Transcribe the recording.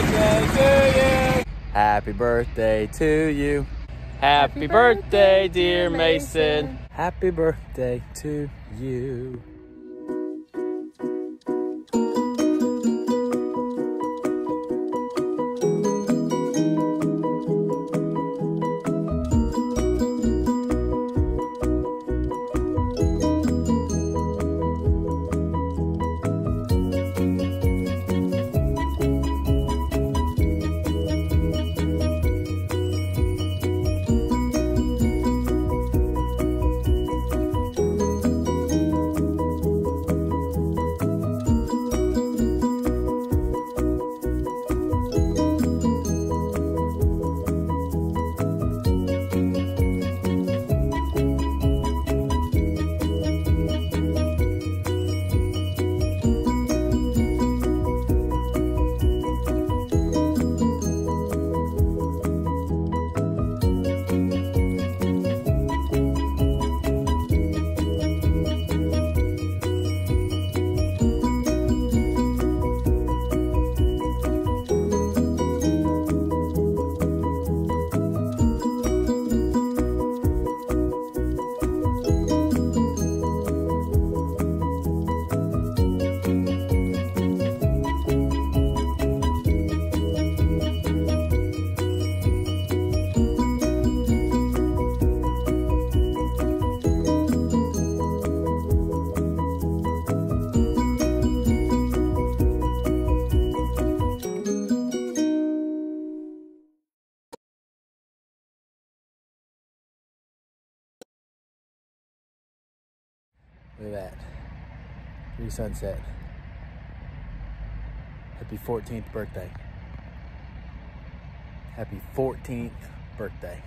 birthday to you. Happy birthday to you. Happy birthday, dear Mason. Happy birthday to you. Look at that. Pre sunset. Happy 14th birthday. Happy 14th birthday.